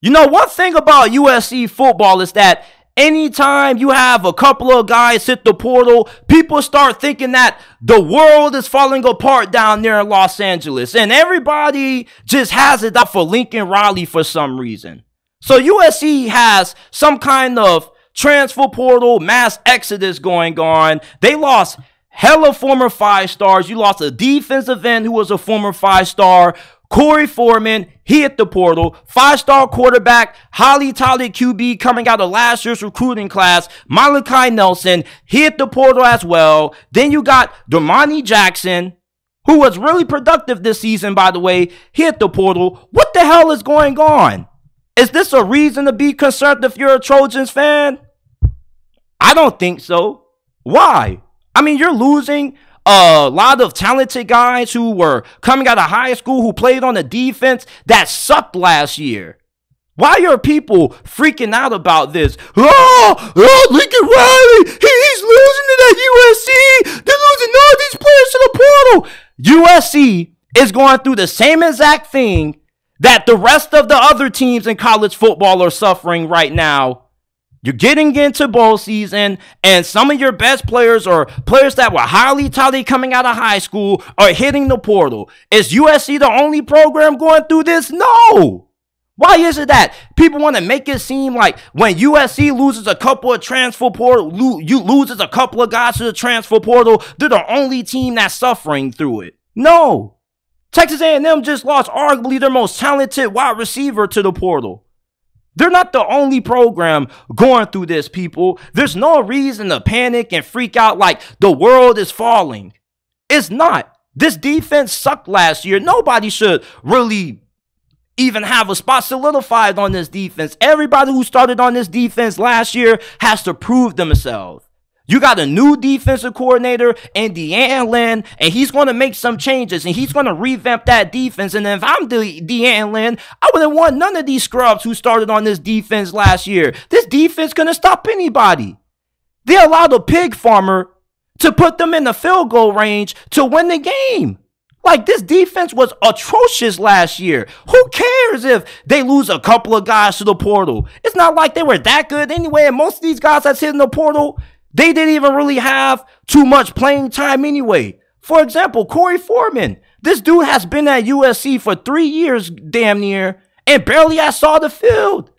You know, one thing about USC football is that anytime you have a couple of guys hit the portal, people start thinking that the world is falling apart down there in Los Angeles. And everybody just has it up for Lincoln Riley for some reason. So USC has some kind of transfer portal mass exodus going on. They lost hella former five stars. You lost a defensive end who was a former five star. Korey Foreman, he hit the portal. Five star quarterback, highly touted QB coming out of last year's recruiting class. Malachi Nelson, he hit the portal as well. Then you got Domani Jackson, who was really productive this season, by the way, he hit the portal. What the hell is going on? Is this a reason to be concerned if you're a Trojans fan? I don't think so. Why? I mean, you're losing a lot of talented guys who were coming out of high school who played on the defense that sucked last year. Why are people freaking out about this? Oh, oh Lincoln Riley, he's losing to that USC. They're losing all these players to the portal. USC is going through the same exact thing that the rest of the other teams in college football are suffering right now you're getting into bowl season, and some of your best players or players that were highly touted coming out of high school are hitting the portal. Is USC the only program going through this? No. Why is it that people want to make it seem like when USC loses a couple of transfer portal, lo- you loses a couple of guys to the transfer portal, they're the only team that's suffering through it? No. Texas A&M just lost arguably their most talented wide receiver to the portal. They're not the only program going through this, people. There's no reason to panic and freak out like the world is falling. It's not. This defense sucked last year. Nobody should really even have a spot solidified on this defense. Everybody who started on this defense last year has to prove themselves. You got a new defensive coordinator in D'Anton Lynn, and he's going to make some changes, and he's going to revamp that defense. And if I'm De- D'Anton Lynn, I wouldn't want none of these scrubs who started on this defense last year. This defense going to stop anybody. They allowed a pig farmer to put them in the field goal range to win the game. Like this defense was atrocious last year. Who cares if they lose a couple of guys to the portal? It's not like they were that good anyway. And most of these guys that's hitting the portal, they didn't even really have too much playing time anyway. For example, Korey Foreman. This dude has been at USC for three years, damn near, and barely I saw the field.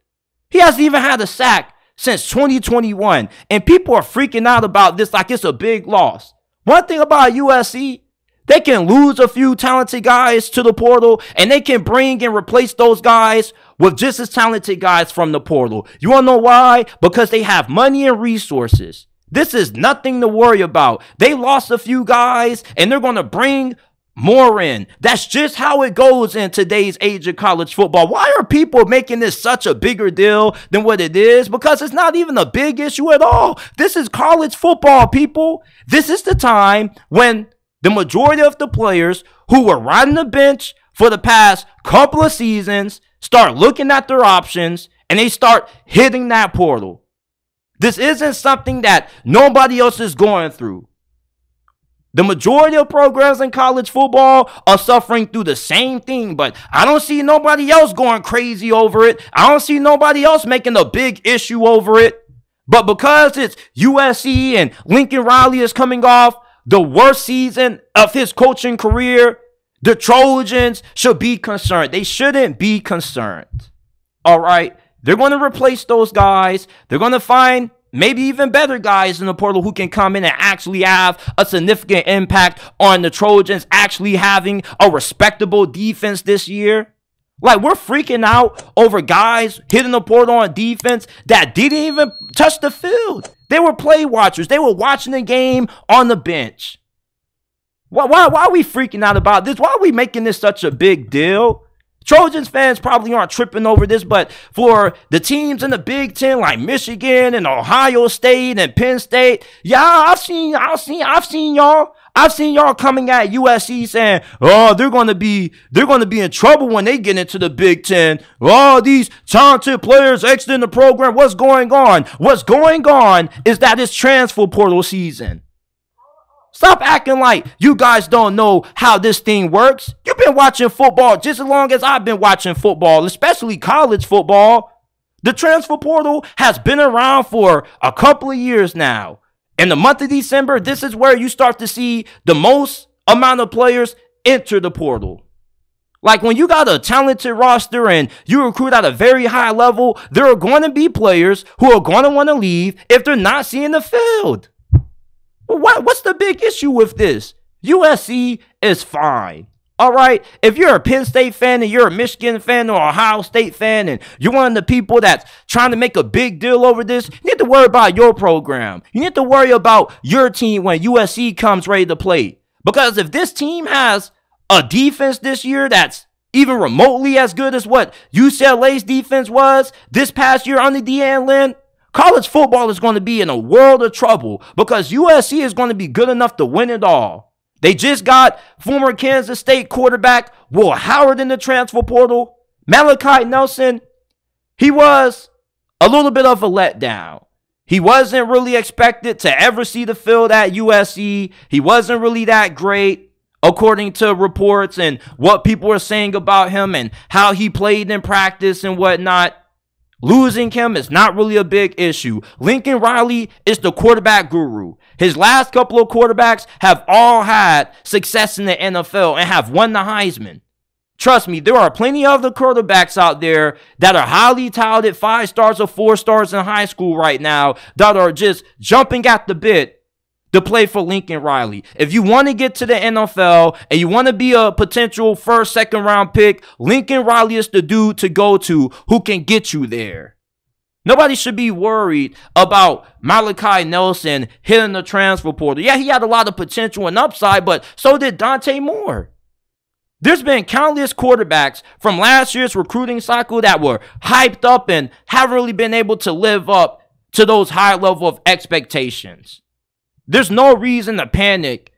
He hasn't even had a sack since 2021. And people are freaking out about this like it's a big loss. One thing about USC, they can lose a few talented guys to the portal and they can bring and replace those guys with just as talented guys from the portal. You want to know why? Because they have money and resources. This is nothing to worry about. They lost a few guys and they're going to bring more in. That's just how it goes in today's age of college football. Why are people making this such a bigger deal than what it is? Because it's not even a big issue at all. This is college football, people. This is the time when the majority of the players who were riding the bench for the past couple of seasons start looking at their options and they start hitting that portal. This isn't something that nobody else is going through. The majority of programs in college football are suffering through the same thing, but I don't see nobody else going crazy over it. I don't see nobody else making a big issue over it. But because it's USC and Lincoln Riley is coming off the worst season of his coaching career, the Trojans should be concerned. They shouldn't be concerned. All right. They're going to replace those guys. They're going to find maybe even better guys in the portal who can come in and actually have a significant impact on the Trojans actually having a respectable defense this year. Like we're freaking out over guys hitting the portal on defense that didn't even touch the field. They were play watchers. They were watching the game on the bench. Why, why, why are we freaking out about this? Why are we making this such a big deal? Trojans fans probably aren't tripping over this, but for the teams in the Big Ten like Michigan and Ohio State and Penn State, yeah, I've seen, I've seen, I've seen y'all. I've seen y'all coming at USC saying, "Oh, they're going to be, they're going to be in trouble when they get into the Big Ten. Oh, these talented players exiting the program. What's going on? What's going on is that it's transfer portal season." Stop acting like you guys don't know how this thing works. You've been watching football just as long as I've been watching football, especially college football. The transfer portal has been around for a couple of years now. In the month of December, this is where you start to see the most amount of players enter the portal. Like when you got a talented roster and you recruit at a very high level, there are going to be players who are going to want to leave if they're not seeing the field. What, what's the big issue with this? USC is fine. All right. If you're a Penn State fan and you're a Michigan fan or Ohio State fan and you're one of the people that's trying to make a big deal over this, you need to worry about your program. You need to worry about your team when USC comes ready to play. Because if this team has a defense this year that's even remotely as good as what UCLA's defense was this past year under D'Anton Lynn, college football is going to be in a world of trouble because USC is going to be good enough to win it all. They just got former Kansas State quarterback Will Howard in the transfer portal. Malachi Nelson, he was a little bit of a letdown. He wasn't really expected to ever see the field at USC. He wasn't really that great, according to reports and what people are saying about him and how he played in practice and whatnot. Losing him is not really a big issue. Lincoln Riley is the quarterback guru. His last couple of quarterbacks have all had success in the NFL and have won the Heisman. Trust me, there are plenty of the quarterbacks out there that are highly talented, five stars or four stars in high school right now, that are just jumping at the bit to play for Lincoln Riley. If you want to get to the NFL and you want to be a potential first, second round pick, Lincoln Riley is the dude to go to who can get you there. Nobody should be worried about Malachi Nelson hitting the transfer portal. Yeah, he had a lot of potential and upside, but so did Dante Moore. There's been countless quarterbacks from last year's recruiting cycle that were hyped up and haven't really been able to live up to those high level of expectations. There's no reason to panic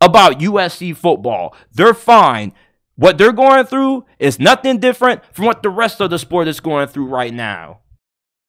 about USC football. They're fine. What they're going through is nothing different from what the rest of the sport is going through right now.